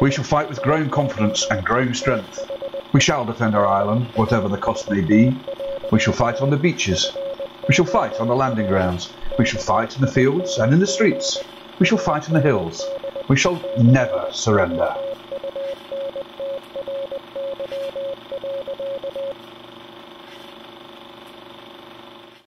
We shall fight with growing confidence and growing strength. We shall defend our island, whatever the cost may be. We shall fight on the beaches. We shall fight on the landing grounds. We shall fight in the fields and in the streets. We shall fight in the hills. We shall never surrender.